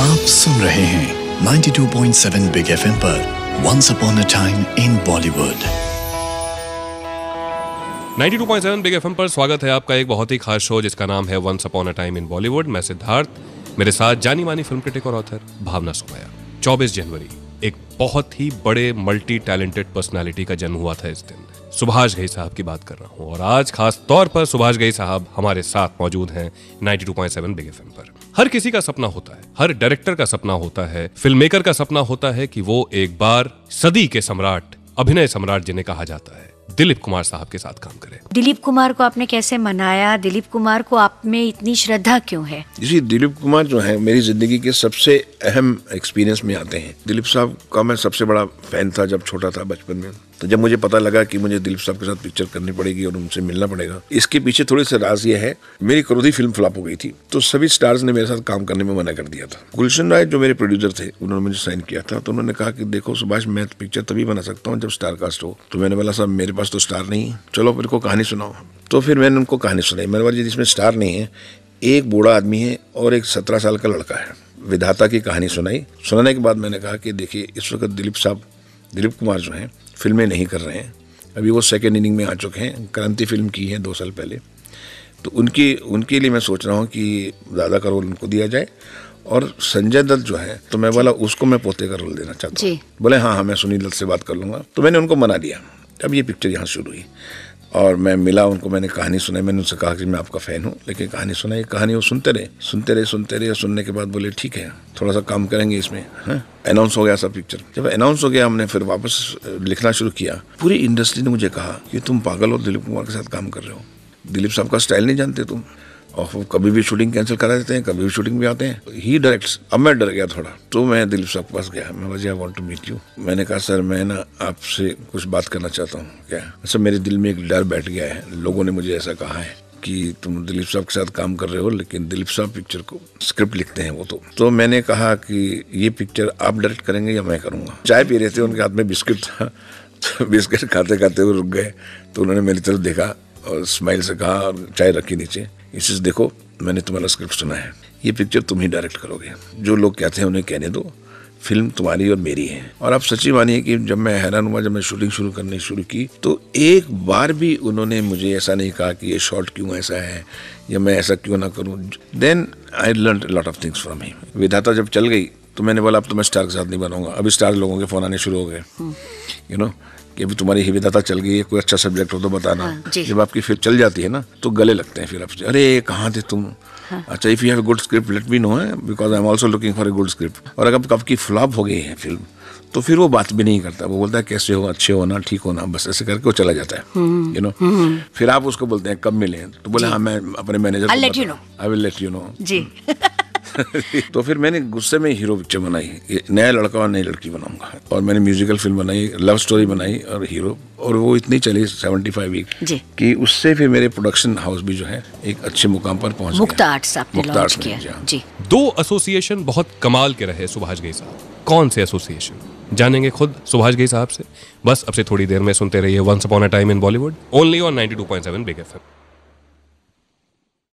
आप सुन रहे हैं 92.7 बिग एफएम पर once upon a time in Bollywood 92.7 Big FM पर स्वागत है आपका एक बहुत ही खास शो जिसका नाम है once upon a time in Bollywood मैं सिद्धार्थ, मेरे साथ जानी मानी फ़िल्म क्रिटिक और ऑथर भावना सुमया 24 जनवरी, एक बहुत ही बड़े मल्टी टैलेंटेड पर्सनालिटी का जन्म हुआ था इस दिन। सुभाष घई साहब की बात कर रहा हूँ। और आज खास तौर पर सुभाष घई साहब हमारे साथ मौजूद हैं 92.7 बिग एफएम पर। हर किसी का सपना होता है, हर डायरेक्टर का सपना होता है फ़िल्म मेकर का सपना होता है कि वो एक बार सदी के सम्राट, अभिनय सम्राट जिन्हें कहा जाता है। दिलीप कुमार साहब के साथ काम करें। दिलीप कुमार को आपने कैसे मनाया? दिलीप कुमार को आप में इतनी श्रद्धा क्यों है? जी दिलीप कुमार जो है मेरी ज़िंदगी के सबसे अहम एक्सपीरियंस में आते हैं। दिलीप साहब का मैं सबसे बड़ा फ़ैन था जब छोटा था बचपन में। तो जब मुझे पता लगा कि मुझे दिलीप साहब के साथ पिक्चर करनी पड़ेगी और उनसे मिलना पड़ेगा इसके पीछे थोड़ी सी राज ये है मेरी क्रोधी फ़िल्म फ्लॉप हो गई थी। तो सभी स्टार्स ने मेरे साथ काम करने में मना कर दिया था। गुलशन राय जो मेरे प्रोड्यूसर थे उन्होंने मुझे साइन किया था। तो उन्होंने कहा कि देखो सुभाष मैं पिक्चर तभी बना सकता हूँ जब स्टार कास्ट हो। तो मैंने बोला साहब मेरे पास तो स्टार नहीं है। चलो मेरे को कहानी सुनाओ। तो फिर मैंने उनको कहानी सुनाई। मैंने बोला जिसमें स्टार नहीं है एक बूढ़ा आदमी है और एक सत्रह साल का लड़का है। विधाता की कहानी सुनाई। सुनाने के बाद मैंने कहा कि देखिए इस वक्त दिलीप साहब दिलीप कुमार जो हैं फ़िल्में नहीं कर रहे हैं। अभी वो सेकेंड इनिंग में आ चुके हैं। क्रांति फ़िल्म की है दो साल पहले। तो उनकी उनके लिए मैं सोच रहा हूँ कि दादा का रोल उनको दिया जाए और संजय दत्त जो है तो मैं बोला उसको मैं पोते का रोल देना चाहता हूँ। बोले हाँ हाँ मैं सुनील दत्त से बात कर लूँगा। तो मैंने उनको मना दिया। अब ये पिक्चर यहाँ शुरू हुई। और मैं मिला उनको, मैंने कहानी सुनाई, मैंने उनसे कहा कि मैं आपका फ़ैन हूँ, लेकिन कहानी सुनाई, कहानी वो सुनते रहे सुनते रहे सुनते रहे सुनने के बाद बोले, ठीक है थोड़ा सा काम करेंगे इसमें। अनाउंस हो गया सब पिक्चर जब अनाउंस हो गया, हमने फिर वापस लिखना शुरू किया। पूरी इंडस्ट्री ने मुझे कहा कि तुम पागल हो, दिलीप कुमार के साथ काम कर रहे हो। दिलीप साहब का स्टाइल नहीं जानते तुम। और कभी भी शूटिंग कैंसिल करा देते हैं, कभी भी शूटिंग भी आते हैं। ही डायरेक्ट अब मैं डर गया थोड़ा। तो मैं दिलीप साहब के पास गया। मैं वजह I want to meet you मैंने कहा, सर, मैं ना आपसे कुछ बात करना चाहता हूँ, क्या? सर, मेरे दिल में एक डर बैठ गया है। लोगों ने मुझे ऐसा कहा है कि तुम दिलीप साहब के साथ काम कर रहे हो, लेकिन दिलीप साहब पिक्चर को स्क्रिप्ट लिखते हैं वो तो। तो मैंने कहा कि ये पिक्चर आप डायरेक्ट करेंगे या मैं करूँगा? चाय पी रहे थे, उनके हाथ में बिस्किट था। तो बिस्किट खाते खाते वो रुक गए। तो उन्होंने मेरी तरफ़ देखा। और स्माइल से कहा, और चाय रखी नीचे। इसे देखो, मैंने तुम्हारा स्क्रिप्ट सुना है। ये पिक्चर तुम ही डायरेक्ट करोगे। जो लोग कहते हैं उन्हें कहने दो। फ़िल्म तुम्हारी और मेरी है। और आप सच्ची मानिए कि जब मैं हैरान हुआ, जब मैं शूटिंग शुरू करनी शुरू की तो एक बार भी उन्होंने मुझे ऐसा नहीं कहा कि ये शॉर्ट क्यों ऐसा है, या मैं ऐसा क्यों ना करूँ। Then I learn lot of things from him विधाता जब चल गई तो मैंने बोला, अब तो मैं स्टार के साथ नहीं बनाऊँगा अभी स्टार लोगों के फ़ोन आने शुरू हो गए। यू नो कि अभी तुम्हारी हिविदाता चल गई है कोई अच्छा सब्जेक्ट हो तो बताना। हाँ, जब आपकी फिर चल जाती है ना तो गले लगते हैं फिर आपसे अरे कहाँ थे तुम? हाँ. अच्छा if you have good script let me know है? Because I am also looking for a good script और अगर कब की फ्लॉप हो गई है फ़िल्म तो फिर वो बात भी नहीं करता। वो बोलता है कैसे हो? अच्छे होना ठीक होना बस ऐसे करके वो चला जाता है। You hmm, no hmm. फिर आप उसको बोलते हैं कब मिले तो बोले हाँ मैं अपने manager I will let you know जी। तो फिर मैंने गुस्से में हीरो पिक्चर बनाई। नया लड़का और नई लड़की बनाऊँगा। और मैंने म्यूजिकल फ़िल्म बनाई लव स्टोरी बनाई और हीरो। और वो इतनी चली सेवेंटी फाइव वीक कि उससे फिर मेरे प्रोडक्शन हाउस भी जो है एक अच्छे मुकाम पर पहुँच मुक्ता आर्ट्स आपने लॉन्च किया। हाँ। जी। दो एसोसिएशन बहुत कमाल के रहे सुभाष गई साहब। कौन से एसोसिएशन जानेंगे खुद सुभाष गई साहब से। बस अब से थोड़ी देर में सुनते रहिए once upon a time in Bollywood only on 92.7 Big FM